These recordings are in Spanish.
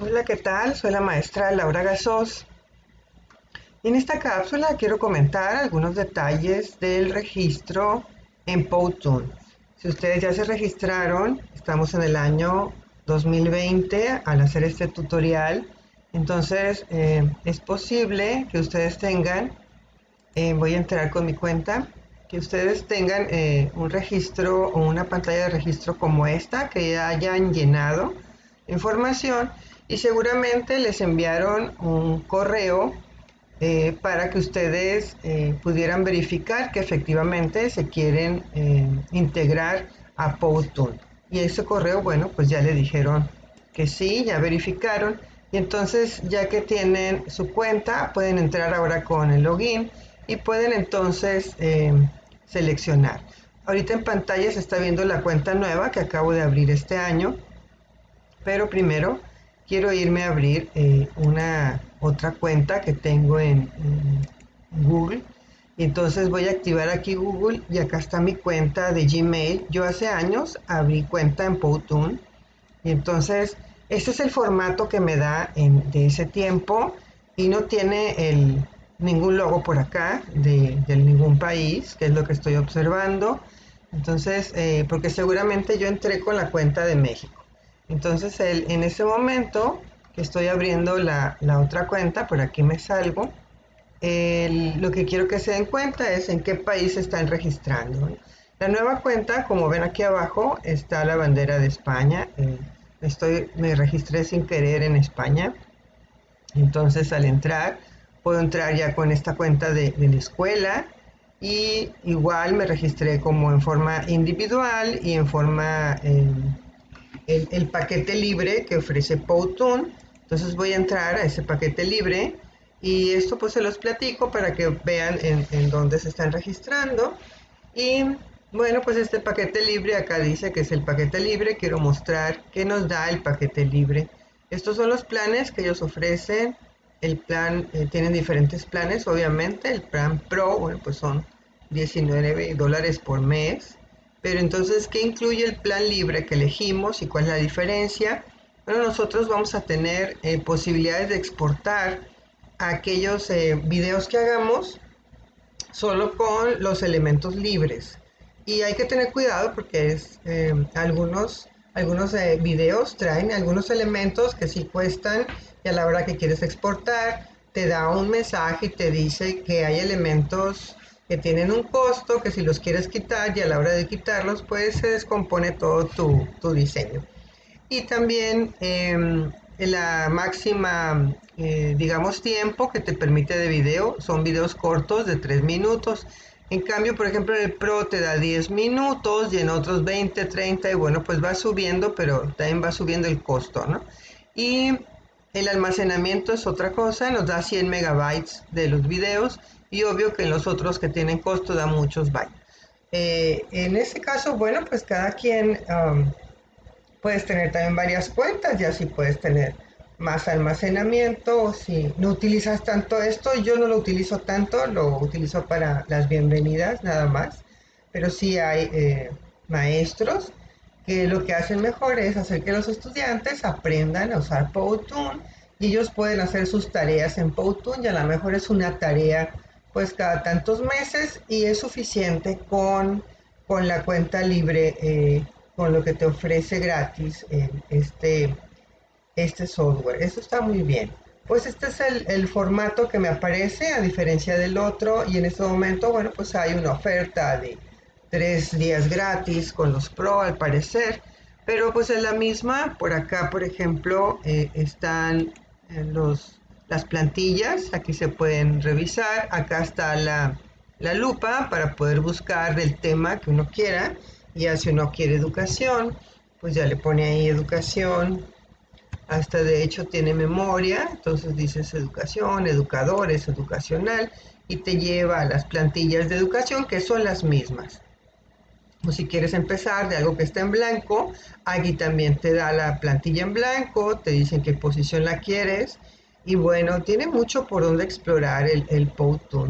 Hola, ¿qué tal? Soy la maestra Laura Gasos. En esta cápsula quiero comentar algunos detalles del registro en Powtoon. Si ustedes ya se registraron, estamos en el año 2020 al hacer este tutorial, entonces eh, es posible que ustedes tengan, eh, voy a entrar con mi cuenta, que ustedes tengan eh, un registro o una pantalla de registro como esta, que ya hayan llenado información y seguramente les enviaron un correo eh, para que ustedes eh, pudieran verificar que efectivamente se quieren eh, integrar a Powtoon. Y ese correo, bueno, pues ya le dijeron que sí, ya verificaron. Y entonces, ya que tienen su cuenta, pueden entrar ahora con el login y pueden entonces seleccionar. Ahorita en pantalla se está viendo la cuenta nueva que acabo de abrir este año. Pero primero quiero irme a abrir una otra cuenta que tengo en, Google. Entonces voy a activar aquí Google y acá está mi cuenta de Gmail. Yo hace años abrí cuenta en Powtoon. Y entonces este es el formato que me da de ese tiempo y no tiene el, ningún logo por acá de, ningún país, que es lo que estoy observando. Entonces, eh, porque seguramente yo entré con la cuenta de México. Entonces, en ese momento que estoy abriendo la, otra cuenta, por aquí me salgo. lo que quiero que se den cuenta es en qué país están registrando. La nueva cuenta, como ven aquí abajo, está la bandera de España. Eh, estoy, me registré sin querer en España. Entonces al entrar, puedo entrar ya con esta cuenta de, la escuela y igual me registré como en forma individual y en forma eh, el, paquete libre que ofrece Powtoon entonces voy a entrar a ese paquete libre y esto pues se los platico para que vean en, dónde se están registrando. Y bueno, pues este paquete libre acá dice que es el paquete libre. Quiero mostrar qué nos da el paquete libre. Estos son los planes que ellos ofrecen. El plan, eh, tienen diferentes planes, obviamente. El plan Pro, bueno, pues son 19 dólares por mes. Pero entonces, ¿qué incluye el plan libre que elegimos y cuál es la diferencia? Bueno, nosotros vamos a tener eh, posibilidades de exportar aquellos eh, videos que hagamos solo con los elementos libres. Y hay que tener cuidado porque es, eh, algunos, algunos videos traen algunos elementos que sí cuestan y a la hora que quieres exportar te da un mensaje y te dice que hay elementos que tienen un costo, que si los quieres quitar y a la hora de quitarlos pues se descompone todo tu, tu diseño y también em, la máxima, eh, digamos, tiempo que te permite de video son videos cortos de 3 minutos. En cambio, por ejemplo, el Pro te da 10 minutos y en otros 20, 30 y bueno, pues va subiendo, pero también va subiendo el costo, ¿no? Y el almacenamiento es otra cosa, nos da 100 megabytes de los videos y obvio que en los otros que tienen costo da muchos bytes. Eh, en ese caso, bueno, pues cada quien Puedes tener también varias cuentas y así puedes tener más almacenamiento si no utilizas tanto esto, yo no lo utilizo tanto, lo utilizo para las bienvenidas nada más, pero sí hay eh, maestros que lo que hacen mejor es hacer que los estudiantes aprendan a usar Powtoon y ellos pueden hacer sus tareas en Powtoon y a lo mejor es una tarea pues cada tantos meses y es suficiente con, con la cuenta libre eh, con lo que te ofrece gratis este, este software. Eso está muy bien. Pues este es el, formato que me aparece a diferencia del otro y en este momento, bueno, pues hay una oferta de tres días gratis con los Pro al parecer, pero pues es la misma. Por acá, por ejemplo, eh, están eh, los, las plantillas, aquí se pueden revisar, acá está la, la lupa para poder buscar el tema que uno quiera ya si uno quiere educación, pues ya le pone ahí educación. Hasta de hecho tiene memoria, entonces dices educación, educadores, educacional, y te lleva a las plantillas de educación que son las mismas. O si quieres empezar de algo que está en blanco, aquí también te da la plantilla en blanco, te dicen qué posición la quieres. Y bueno, tiene mucho por donde explorar el, el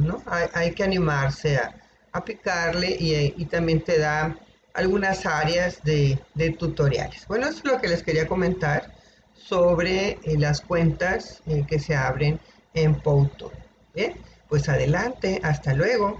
¿no? Hay, que animarse a, aplicarle y, y también te da algunas áreas de, tutoriales. Bueno, eso es lo que les quería comentar. sobre eh, las cuentas eh, que se abren en Powtoon. Bien, pues adelante, hasta luego.